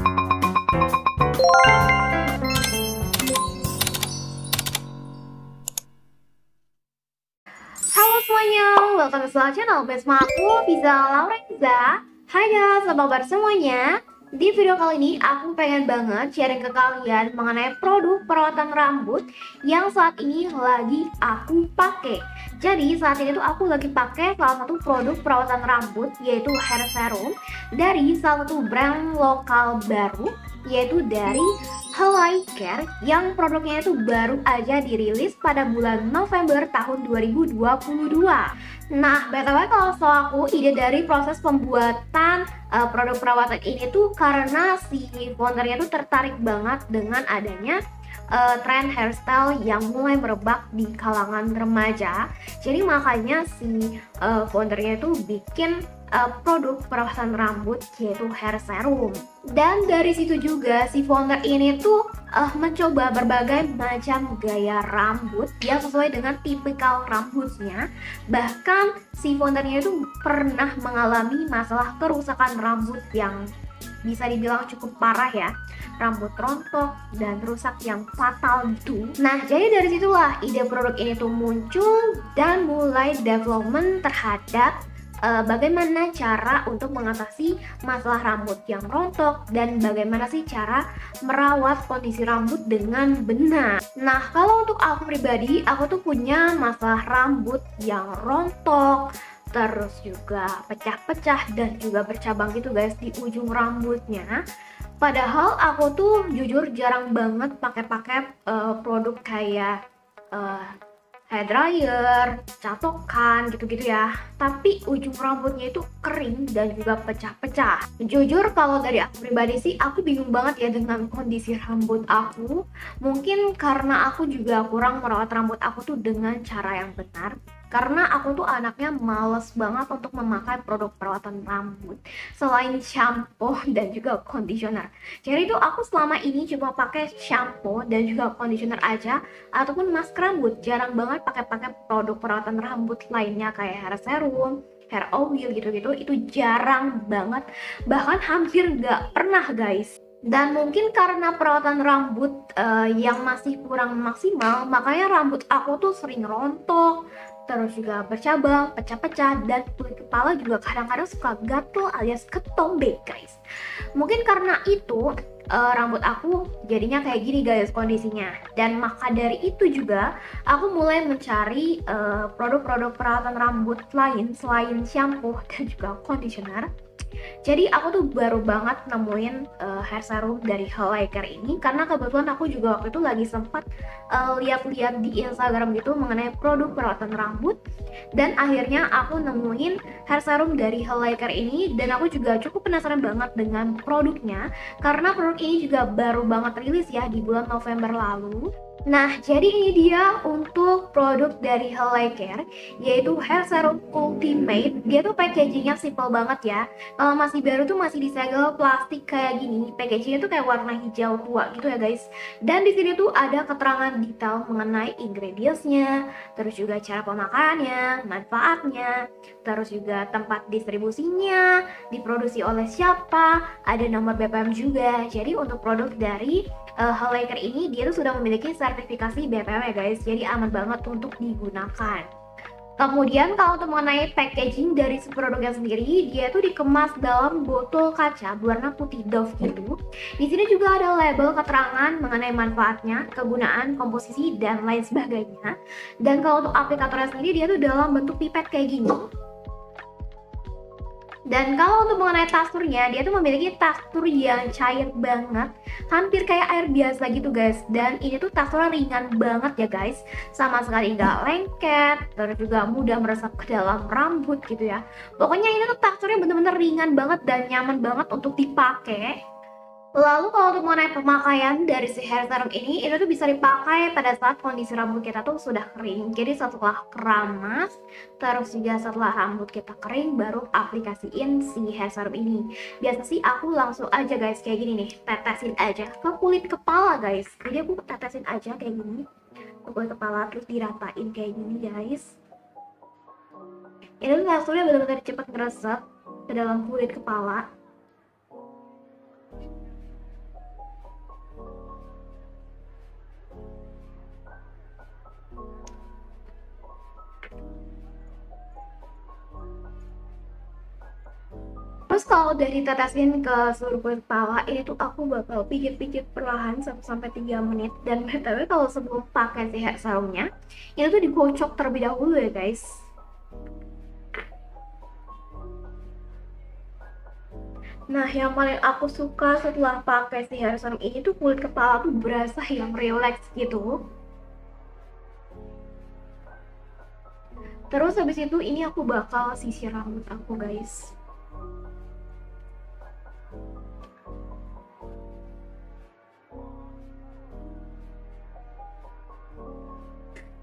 Halo semuanya, welcome to Channel bersama aku, Fiza Laurenza Hai guys, apa kabar semuanya? Di video kali ini aku pengen banget sharing ke kalian mengenai produk perawatan rambut yang saat ini lagi aku pakai. Jadi saat ini tuh aku lagi pakai salah satu produk perawatan rambut yaitu hair serum dari salah satu brand lokal baru yaitu dari Helai Care yang produknya itu baru aja dirilis pada bulan November tahun 2022. Nah, btw kalau soal aku ide dari proses pembuatan uh, produk perawatan ini tuh karena si foundernya tuh tertarik banget dengan adanya uh, tren hairstyle yang mulai merebak di kalangan remaja. Jadi makanya si uh, foundernya itu bikin uh, produk perawatan rambut yaitu hair serum. Dan dari situ juga si founder ini tuh uh, mencoba berbagai macam gaya rambut yang sesuai dengan tipikal rambutnya. Bahkan si foundernya itu pernah mengalami masalah kerusakan rambut yang bisa dibilang cukup parah ya rambut rontok dan rusak yang fatal gitu nah jadi dari situlah ide produk ini tuh muncul dan mulai development terhadap uh, bagaimana cara untuk mengatasi masalah rambut yang rontok dan bagaimana sih cara merawat kondisi rambut dengan benar. Nah, kalau untuk aku pribadi, aku tuh punya masalah rambut yang rontok, terus juga pecah-pecah dan juga bercabang gitu guys di ujung rambutnya. Padahal aku tuh jujur jarang banget pakai-pakai uh, produk kayak uh, hair dryer, catokan gitu-gitu ya. Tapi ujung rambutnya itu kering dan juga pecah-pecah. Jujur kalau dari aku pribadi sih aku bingung banget ya dengan kondisi rambut aku. Mungkin karena aku juga kurang merawat rambut aku tuh dengan cara yang benar karena aku tuh anaknya males banget untuk memakai produk perawatan rambut. Selain shampoo dan juga conditioner. Jadi itu aku selama ini cuma pakai shampoo dan juga conditioner aja ataupun mask rambut. Jarang banget pakai-pakai produk perawatan rambut lainnya kayak hair serum hair oil gitu-gitu. Itu jarang banget. Bahkan hampir nggak pernah guys. Dan mungkin karena perawatan rambut uh, yang masih kurang maksimal makanya rambut aku tuh sering rontok terus juga bercabang, pecah-pecah, dan kulit kepala juga kadang-kadang suka gatel alias ketombe guys. Mungkin karena itu uh, rambut aku jadinya kayak gini guys kondisinya. Dan maka dari itu juga aku mulai mencari eh, produk-produk uh, perawatan rambut lain selain shampoo dan juga conditioner jadi aku tuh baru banget nemuin uh, hair serum dari Halaker ini karena kebetulan aku juga waktu itu lagi sempat uh, lihat-lihat di Instagram gitu mengenai produk perawatan rambut. Dan akhirnya aku nemuin hair serum dari Halaker ini dan aku juga cukup penasaran banget dengan produknya karena produk ini juga baru banget rilis ya di bulan November lalu Nah, jadi ini dia untuk produk dari Helly Care, yaitu Hair Serum Ultimate. Dia tuh packagingnya simple banget ya. Kalau masih baru tuh masih disegel plastik kayak gini. Packagingnya tuh kayak warna hijau tua gitu ya guys. Dan di sini tuh ada keterangan detail mengenai ingredientsnya, terus juga cara pemakaiannya, manfaatnya, terus juga tempat distribusinya, diproduksi oleh siapa, ada nomor BPM juga. Jadi untuk produk dari uh, Halaker ini dia tuh sudah memiliki sertifikasi BPM ya guys jadi aman banget untuk digunakan Kemudian kalau untuk mengenai packaging dari si produknya sendiri, dia tuh dikemas dalam botol kaca berwarna putih doff gitu. Di sini juga ada label keterangan mengenai manfaatnya, kegunaan, komposisi dan lain sebagainya. Dan kalau untuk aplikatornya sendiri dia tuh dalam bentuk pipet kayak gini. Dan kalau untuk mengenai teksturnya, dia tuh memiliki tekstur yang cair banget, hampir kayak air biasa gitu guys. Dan ini tuh teksturnya ringan banget ya guys, sama sekali nggak lengket, terus juga mudah meresap ke dalam rambut gitu ya. Pokoknya ini tuh teksturnya bener-bener ringan banget dan nyaman banget untuk dipakai. Lalu kalau untuk mengenai pemakaian dari si hair serum ini, itu tuh bisa dipakai pada saat kondisi rambut kita tuh sudah kering. Jadi setelah keramas, terus juga setelah rambut kita kering, baru aplikasiin si hair serum ini. Biasa sih aku langsung aja guys kayak gini nih, tetesin aja ke kulit kepala guys. Jadi aku tetesin aja kayak gini ke kulit kepala, terus diratain kayak gini guys. Ini tuh teksturnya benar-benar cepat ngeresep ke dalam kulit kepala Terus kalau udah ditetesin ke seluruh kulit kepala, tuh aku bakal pijit-pijit perlahan 1 sampai 3 menit. Dan btw kalau sebelum pakai si hair serumnya, ini tuh digocok terlebih dahulu ya guys. Nah, yang paling aku suka setelah pakai si hair serum ini tuh kulit kepala tuh berasa yang relax gitu. Terus habis itu ini aku bakal sisir rambut aku guys.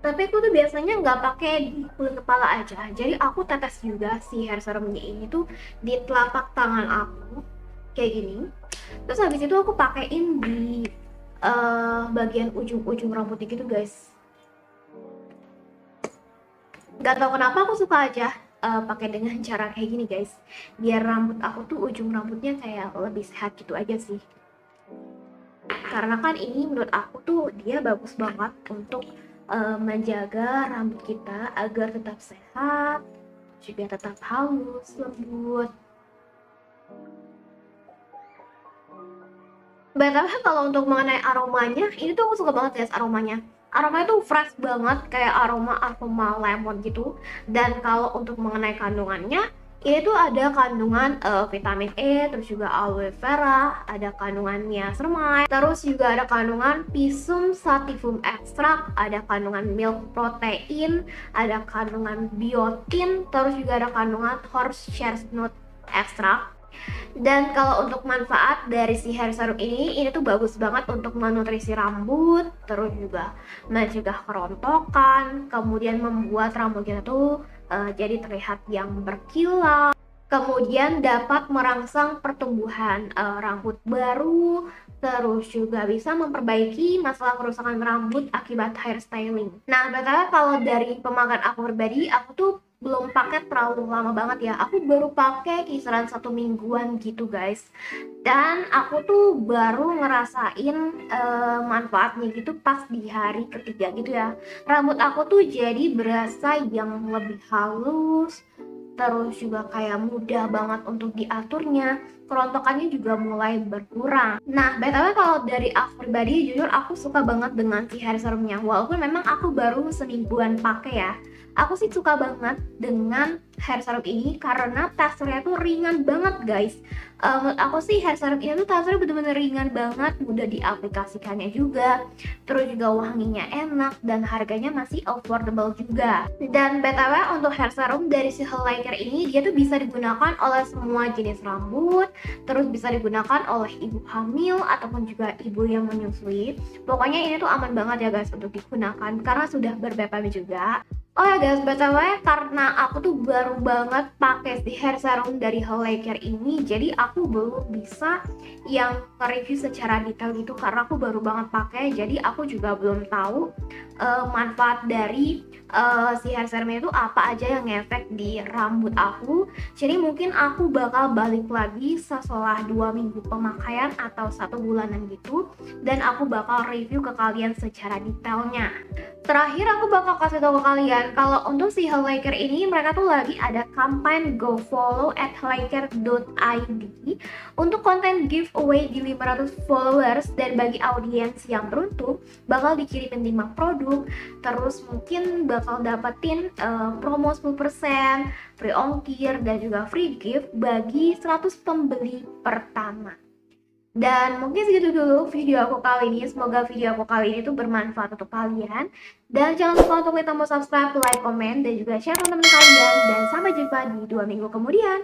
Tapi aku tuh biasanya nggak pakai di kulit kepala aja. Jadi aku tetes juga si hair serumnya ini tuh di telapak tangan aku kayak gini. Terus habis itu aku pakein di uh, bagian ujung-ujung rambutnya gitu guys. Nggak tahu kenapa aku suka aja uh, pakai dengan cara kayak gini guys. Biar rambut aku tuh ujung rambutnya kayak lebih sehat gitu aja sih. Karena kan ini menurut aku tuh dia bagus banget untuk uh, menjaga rambut kita agar tetap sehat, juga tetap halus, lembut. BTW kalau untuk mengenai aromanya, ini tuh aku suka banget ya aromanya. Aromanya tuh fresh banget, kayak aroma aroma lemon gitu. Dan kalau untuk mengenai kandungannya, ini tuh ada kandungan uh, vitamin E, terus juga aloe vera, ada kandungan niacinamide, terus juga ada kandungan pisum sativum extract, ada kandungan milk protein, ada kandungan biotin, terus juga ada kandungan horse chestnut extract. Dan kalau untuk manfaat dari si hair serum ini, ini tuh bagus banget untuk menutrisi rambut, terus juga mencegah kerontokan, kemudian membuat rambut kita tuh uh, jadi terlihat yang berkilau kemudian dapat merangsang pertumbuhan uh, rambut baru terus juga bisa memperbaiki masalah kerusakan rambut akibat hairstyling. Nah, btw kalau dari pemakaian aku pribadi, aku tuh belum pakai terlalu lama banget ya. Aku baru pakai kisaran satu mingguan gitu guys. Dan aku tuh baru ngerasain uh, manfaatnya gitu pas di hari ketiga gitu ya. Rambut aku tuh jadi berasa yang lebih halus terus juga kayak mudah banget untuk diaturnya kerontokannya juga mulai berkurang. Nah btw kalau dari aku pribadi jujur aku suka banget dengan si hair serumnya. Walaupun memang aku baru semingguan pakai ya aku sih suka banget dengan hair serum ini karena teksturnya tuh ringan banget guys. Uh, aku sih hair serum ini tuh teksturnya bener-bener ringan banget mudah diaplikasikannya juga terus juga wanginya enak dan harganya masih affordable juga. Dan btw untuk hair serum dari si Heliker ini dia tuh bisa digunakan oleh semua jenis rambut terus bisa digunakan oleh ibu hamil ataupun juga ibu yang menyusui. Pokoknya ini tuh aman banget ya guys untuk digunakan karena sudah ber juga Oh ya guys, btw karena aku tuh baru banget pakai si hair serum dari Hello Care ini, jadi aku belum bisa yang review secara detail gitu karena aku baru banget pakai, jadi aku juga belum tahu uh, manfaat dari uh, si hair serum itu apa aja yang ngefek di rambut aku. Jadi mungkin aku bakal balik lagi setelah dua minggu pemakaian atau satu bulanan gitu, dan aku bakal review ke kalian secara detailnya. Terakhir aku bakal kasih tahu ke kalian kalau untuk si Hellmaker ini mereka tuh lagi ada campaign go follow at hellmaker.id untuk konten giveaway di 500 followers. Dan bagi audiens yang beruntung bakal dikirimin 5 produk terus mungkin bakal dapetin uh, promo 10% free ongkir dan juga free gift bagi 100 pembeli pertama dan mungkin segitu dulu video aku kali ini. Semoga video aku kali ini tuh bermanfaat untuk kalian. Dan jangan lupa untuk klik tombol subscribe, like, komen, dan juga share teman-teman kalian. Dan sampai jumpa di dua minggu kemudian.